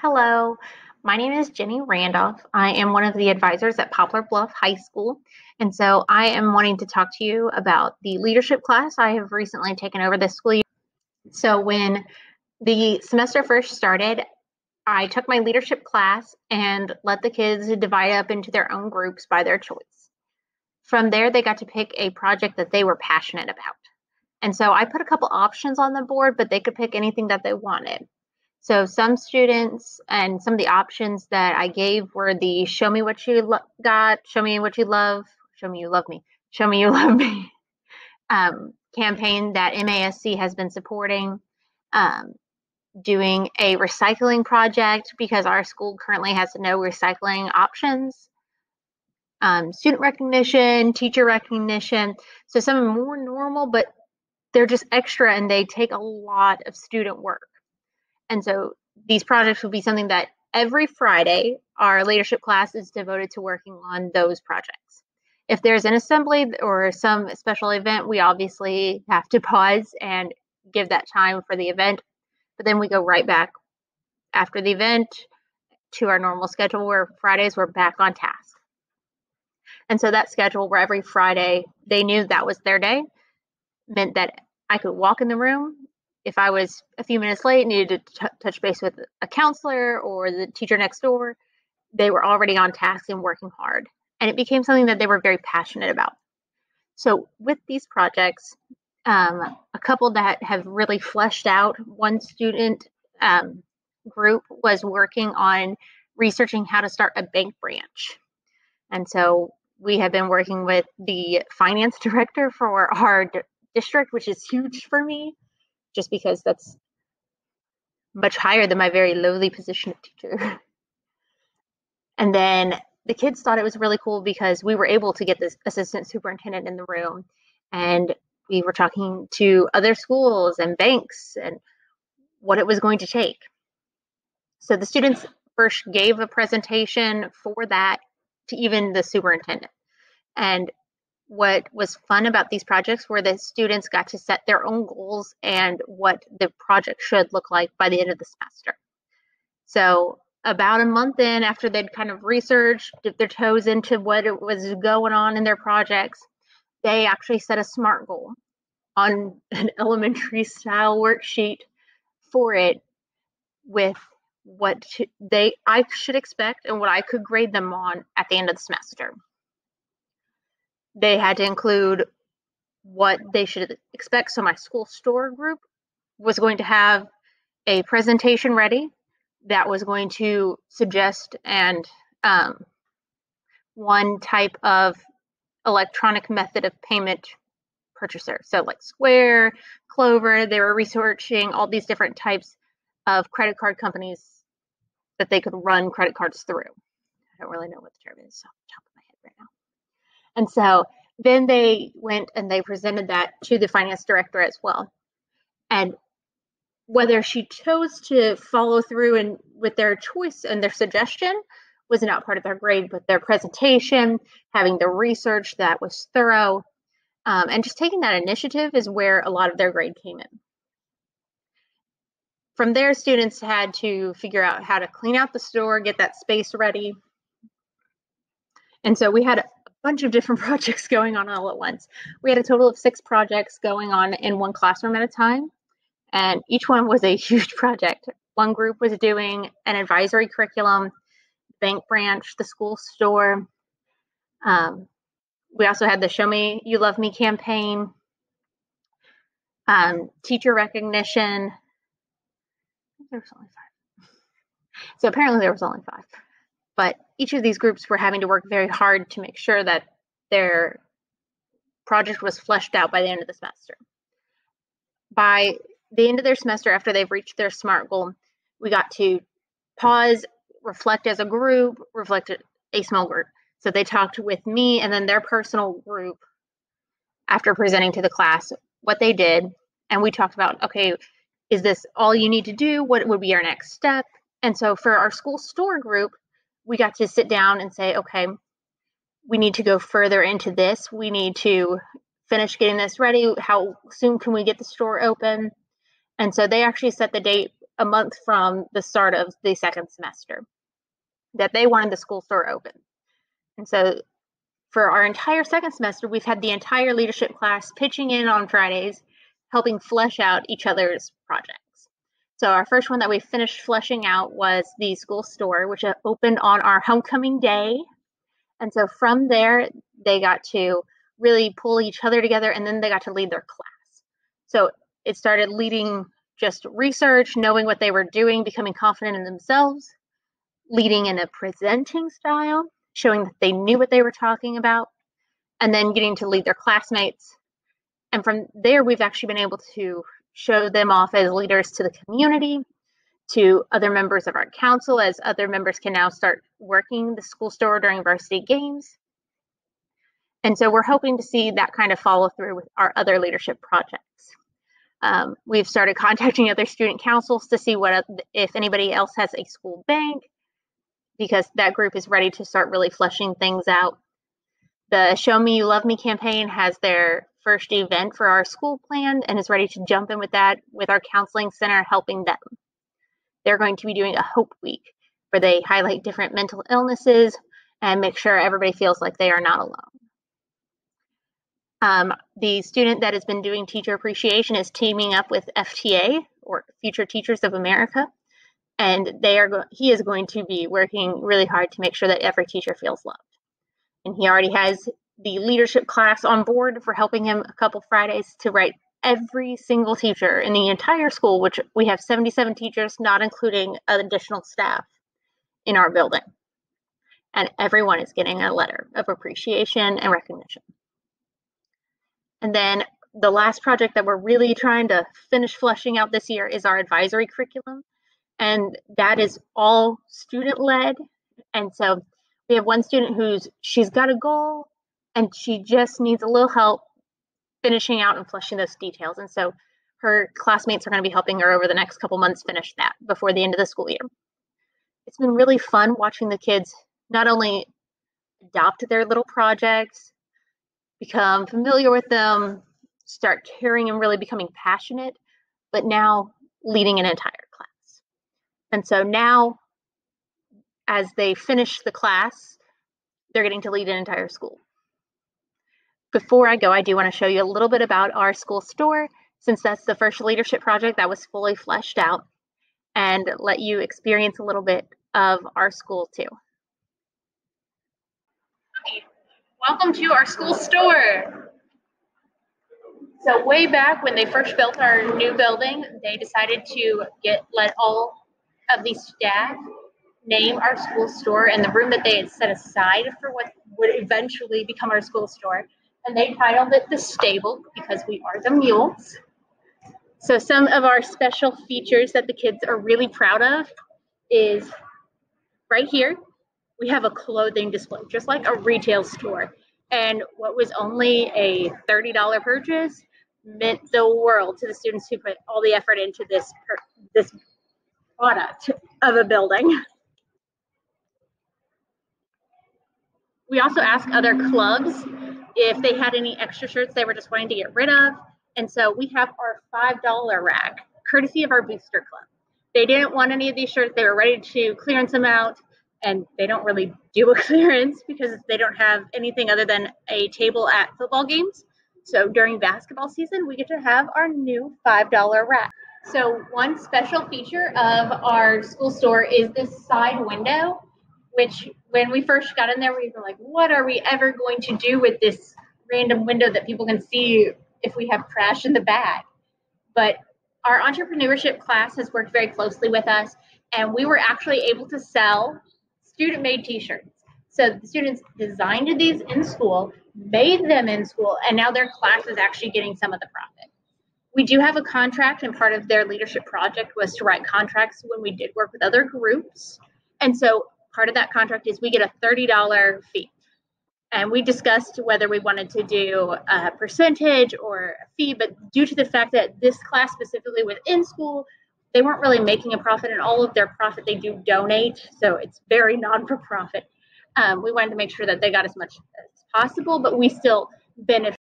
Hello, my name is Jennie Randolph. I am one of the advisors at Poplar Bluff High School. And so I am wanting to talk to you about the leadership class I have recently taken over this school year. So when the semester first started, I took my leadership class and let the kids divide up into their own groups by their choice. From there, they got to pick a project that they were passionate about. And so I put a couple options on the board, but they could pick anything that they wanted. So some students and some of the options that I gave were the show me what you lo- got, show me what you love, show me you love me, show me you love me um, campaign that MASC has been supporting. Um, doing a recycling project because our school currently has no recycling options. Um, student recognition, teacher recognition. So some more normal, but they're just extra and they take a lot of student work. And so these projects will be something that every Friday our leadership class is devoted to working on those projects. If there's an assembly or some special event, we obviously have to pause and give that time for the event. But then we go right back after the event to our normal schedule where Fridays we're back on task. And so that schedule where every Friday they knew that was their day meant that I could walk in the room if I was a few minutes late, needed to t- touch base with a counselor or the teacher next door, they were already on task and working hard. And it became something that they were very passionate about. So, with these projects, um, a couple that have really fleshed out, one student um, group was working on researching how to start a bank branch. And so we have been working with the finance director for our district, which is huge for me just because that's much higher than my very lowly position of teacher. and then the kids thought it was really cool because we were able to get this assistant superintendent in the room and we were talking to other schools and banks and what it was going to take. So the students first gave a presentation for that to even the superintendent. And what was fun about these projects were the students got to set their own goals and what the project should look like by the end of the semester. So about a month in after they'd kind of researched, dipped their toes into what it was going on in their projects, they actually set a SMART goal on an elementary style worksheet for it with what they I should expect and what I could grade them on at the end of the semester they had to include what they should expect. So my school store group was going to have a presentation ready that was going to suggest and um, one type of electronic method of payment purchaser. So like Square, Clover, they were researching all these different types of credit card companies that they could run credit cards through. I don't really know what the term is off the top of my head right now. And so then they went and they presented that to the finance director as well. And whether she chose to follow through and with their choice and their suggestion was not part of their grade, but their presentation, having the research that was thorough, um, and just taking that initiative is where a lot of their grade came in. From there, students had to figure out how to clean out the store, get that space ready. And so we had bunch of different projects going on all at once. We had a total of six projects going on in one classroom at a time, and each one was a huge project. One group was doing an advisory curriculum, bank branch, the school store. Um, we also had the Show Me You Love Me campaign, um, teacher recognition. There was only five. So apparently there was only five. But each of these groups were having to work very hard to make sure that their project was fleshed out by the end of the semester. By the end of their semester, after they've reached their SMART goal, we got to pause, reflect as a group, reflect a small group. So they talked with me and then their personal group after presenting to the class what they did. And we talked about, okay, is this all you need to do? What would be our next step? And so for our school store group, we got to sit down and say, okay, we need to go further into this. We need to finish getting this ready. How soon can we get the store open? And so they actually set the date a month from the start of the second semester that they wanted the school store open. And so for our entire second semester, we've had the entire leadership class pitching in on Fridays, helping flesh out each other's projects. So our first one that we finished fleshing out was the school store, which opened on our homecoming day. And so from there, they got to really pull each other together and then they got to lead their class. So it started leading just research, knowing what they were doing, becoming confident in themselves, leading in a presenting style, showing that they knew what they were talking about, and then getting to lead their classmates. And from there, we've actually been able to show them off as leaders to the community, to other members of our council, as other members can now start working the school store during varsity games. And so we're hoping to see that kind of follow through with our other leadership projects. Um, we've started contacting other student councils to see what if anybody else has a school bank, because that group is ready to start really fleshing things out. The Show Me You Love Me campaign has their first event for our school planned and is ready to jump in with that with our counseling center helping them. They're going to be doing a Hope Week where they highlight different mental illnesses and make sure everybody feels like they are not alone. Um, the student that has been doing teacher appreciation is teaming up with FTA or Future Teachers of America, and they are he is going to be working really hard to make sure that every teacher feels loved. And he already has the leadership class on board for helping him a couple Fridays to write every single teacher in the entire school, which we have 77 teachers, not including additional staff in our building. And everyone is getting a letter of appreciation and recognition. And then the last project that we're really trying to finish fleshing out this year is our advisory curriculum. And that is all student led. And so we have one student who's she's got a goal and she just needs a little help finishing out and fleshing those details. And so her classmates are going to be helping her over the next couple months finish that before the end of the school year. It's been really fun watching the kids not only adopt their little projects, become familiar with them, start caring and really becoming passionate, but now leading an entire class. And so now, as they finish the class, they're getting to lead an entire school. Before I go, I do want to show you a little bit about our school store, since that's the first leadership project that was fully fleshed out, and let you experience a little bit of our school too. Welcome to our school store. So way back when they first built our new building, they decided to get let all of the staff name our school store and the room that they had set aside for what would eventually become our school store. And they titled it the stable because we are the mules. So some of our special features that the kids are really proud of is right here we have a clothing display, just like a retail store. And what was only a $30 purchase meant the world to the students who put all the effort into this this product of a building. We also ask other clubs if they had any extra shirts they were just wanting to get rid of. And so we have our $5 rack, courtesy of our booster club. They didn't want any of these shirts. They were ready to clearance them out and they don't really do a clearance because they don't have anything other than a table at football games. So during basketball season, we get to have our new $5 rack. So one special feature of our school store is this side window, which when we first got in there, we were like, what are we ever going to do with this random window that people can see if we have trash in the bag? But our entrepreneurship class has worked very closely with us, and we were actually able to sell student made t-shirts. So the students designed these in school, made them in school, and now their class is actually getting some of the profit. We do have a contract, and part of their leadership project was to write contracts when we did work with other groups. And so part of that contract is we get a $30 fee. And we discussed whether we wanted to do a percentage or a fee, but due to the fact that this class specifically within school they weren't really making a profit, and all of their profit they do donate, so it's very non for profit. Um, we wanted to make sure that they got as much as possible, but we still benefit